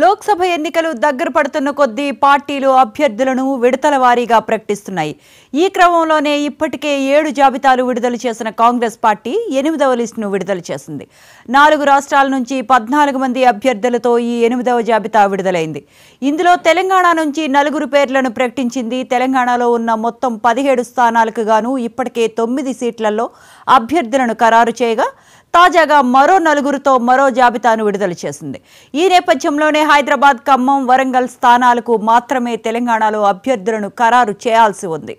లోక్సభ ఎన్నికలు దగ్గర పడుతున్న కొద్దీ పార్టీలు అభ్యర్థులను విడతల వారీగా ప్రకటిస్తున్నాయి. ఈ క్రమంలోనే ఇప్పటికే ఏడు జాబితాలు విడుదల చేసిన కాంగ్రెస్ పార్టీ ఎనిమిదవ లిస్టును విడుదల చేసింది. నాలుగు రాష్ట్రాల నుంచి పద్నాలుగు మంది అభ్యర్థులతో ఈ ఎనిమిదవ జాబితా విడుదలైంది. ఇందులో తెలంగాణ నుంచి నలుగురు పేర్లను ప్రకటించింది. తెలంగాణలో ఉన్న మొత్తం పదిహేడు స్థానాలకు గాను ఇప్పటికే తొమ్మిది సీట్లలో అభ్యర్థులను ఖరారు చేయగా తాజాగా మరో నలుగురితో మరో జాబితాను విడుదల చేసింది. ఈ నేపథ్యంలోనే హైదరాబాద్ ఖమ్మం వరంగల్ స్థానాలకు మాత్రమే తెలంగాణలో అభ్యర్థులను ఖరారు చేయాల్సి ఉంది.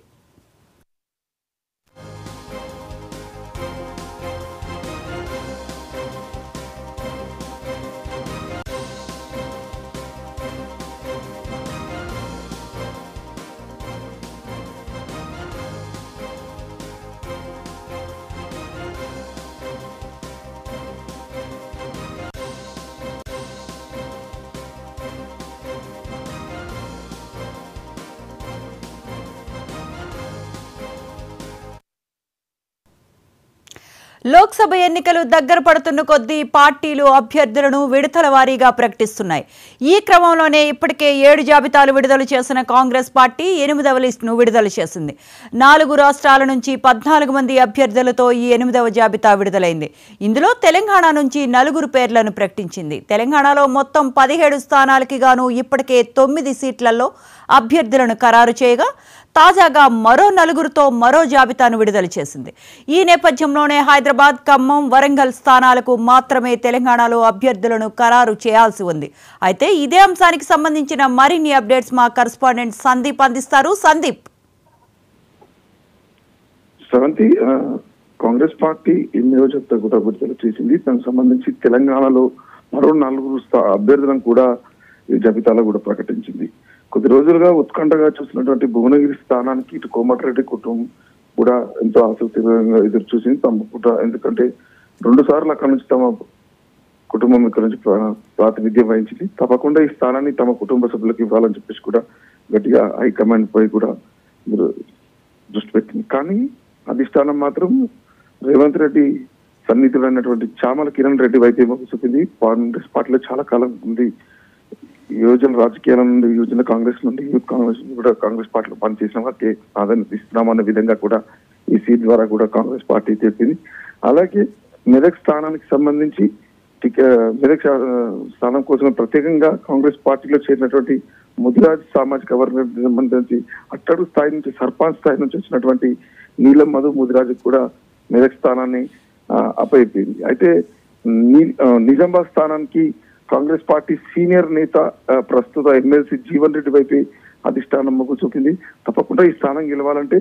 లోక్సభ ఎన్నికలు దగ్గర పడుతున్న కొద్దీ పార్టీలు అభ్యర్థులను విడతల వారీగా ప్రకటిస్తున్నాయి. ఈ క్రమంలోనే ఇప్పటికే ఏడు జాబితాలు విడుదల చేసిన కాంగ్రెస్ పార్టీ ఎనిమిదవ లిస్టును విడుదల చేసింది. నాలుగు రాష్ట్రాల నుంచి పద్నాలుగు మంది అభ్యర్థులతో ఈ ఎనిమిదవ జాబితా విడుదలైంది. ఇందులో తెలంగాణ నుంచి నలుగురు పేర్లను ప్రకటించింది. తెలంగాణలో మొత్తం పదిహేడు స్థానాలకి గాను ఇప్పటికే తొమ్మిది సీట్లలో అభ్యర్థులను ఖరారు చేయగా తాజాగా మరో నలుగురితో మరో జాబితాను విడుదల చేసింది. ఈ నేపథ్యంలోనే హైదరాబాద్ ఖమ్మం వరంగల్ స్థానాలకు మాత్రమే తెలంగాణలో అభ్యర్థులను ఖరారు చేయాల్సి ఉంది. అయితే ఇదే అంశానికి సంబంధించిన మరిన్ని అప్డేట్స్ మా కరస్పాండెంట్ సందీప్ అందిస్తారు. సందీప్. సెవెంత్ కాంగ్రెస్ పార్టీ ఈ నియోజకవర్గ కూడా విడుదల చేసింది. దానికి సంబంధించి తెలంగాణలో మరో నలుగురు స్థా- అభ్యర్థులను కూడా ఈ జాబితాలో కూడా ప్రకటించింది. కొద్ది రోజులుగా ఉత్కంఠగా చూసినటువంటి భువనగిరి స్థానానికి ఇటు కోమటిరెడ్డి కుటుంబం కూడా ఎంతో ఆసక్తికరంగా ఎదురు చూసింది. తమ కూడా ఎందుకంటే రెండు సార్లు అక్కడ నుంచి తమ కుటుంబం ఇక్కడ నుంచి ప్రాతినిధ్యం వహించింది. తప్పకుండా ఈ స్థానాన్ని తమ కుటుంబ సభ్యులకు ఇవ్వాలని చెప్పేసి కూడా గట్టిగా హైకమాండ్ పై కూడా మీరు దృష్టి పెట్టింది. కానీ అధిష్టానం మాత్రం రేవంత్ రెడ్డి సన్నిహితుడైనటువంటి చామల కిరణ్ రెడ్డి వైపు మొగ్గు చూపింది కాంగ్రెస్ పార్టీలో చాలా కాలం ఉంది. యువజన రాజకీయాల నుండి యువజన కాంగ్రెస్ నుండి యూత్ కాంగ్రెస్ నుండి కూడా కాంగ్రెస్ పార్టీలో పనిచేసిన. వారికి ప్రాధాన్యత ఇస్తున్నామన్న విధంగా కూడా ఈ సీట్ ద్వారా కూడా కాంగ్రెస్ పార్టీ చెప్పింది. అలాగే మెదక్ స్థానానికి సంబంధించి మెదక్ స్థానం కోసం ప్రత్యేకంగా కాంగ్రెస్ పార్టీలో చేరినటువంటి ముదిరాజ్ సామాజిక వర్గానికి సంబంధించి అట్టడు స్థాయి నుంచి సర్పంచ్ స్థాయి నుంచి వచ్చినటువంటి నీలం మధు ముదిరాజు కూడా మెదక్ స్థానాన్ని ఆ, అప్పయిపోయింది అయితే నిజామాబాద్ స్థానానికి కాంగ్రెస్ పార్టీ సీనియర్ నేత ప్రస్తుత ఎమ్మెల్సీ జీవన్ రెడ్డి వైపు అధిష్టానం మొగ్గు చూపింది. తప్పకుండా ఈ స్థానం గెలవాలంటే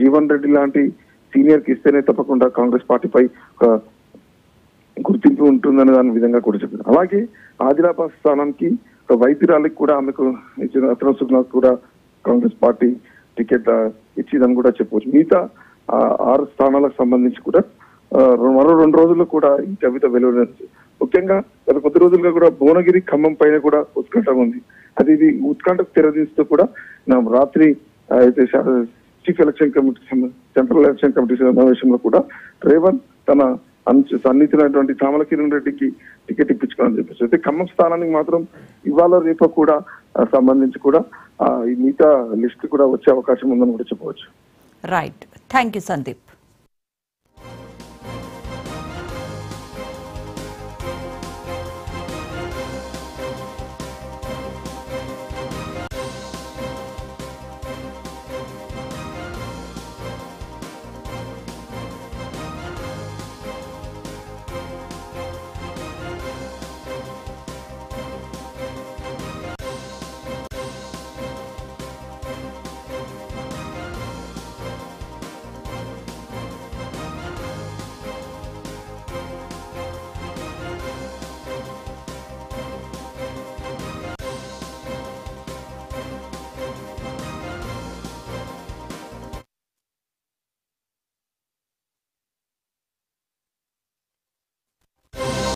జీవన్ రెడ్డి లాంటి సీనియర్కి ఇస్తేనే తప్పకుండా కాంగ్రెస్ పార్టీపై ఒక గుర్తింపు ఉంటుందనే దాని విధంగా కూడా చెప్పింది. అలాగే ఆదిలాబాద్ స్థానానికి వైద్యురాలకి కూడా ఆమెకు ఇచ్చిన అతను కూడా కాంగ్రెస్ పార్టీ టికెట్ ఇచ్చిందని కూడా చెప్పవచ్చు. మిగతా ఆరు స్థానాలకు సంబంధించి కూడా మరో రెండు రోజుల్లో కూడా ఈ జాబితా వెలువడింది ముఖ్యంగా గత కొద్ది రోజులుగా కూడా భువనగిరి ఖమ్మం పైన కూడా ఉత్కంఠ ఉంది. అది ఇది ఉత్కంఠకు తెరదీస్తూ కూడా నా రాత్రి అయితే chief election committee central election committee సమావేశంలో కూడా రేవంత్ తన అన్- సన్నిహితులైనటువంటి తామల కిరణ్ రెడ్డికి టికెట్ ఇప్పించుకోవాలని చెప్పేసి. అయితే ఖమ్మం స్థానానికి మాత్రం ఇవాళ రేపు కూడా సంబంధించి కూడా ఈ మిగతా లిస్ట్ కూడా వచ్చే అవకాశం ఉందని కూడా చెప్పవచ్చు. Right thank you Sandeep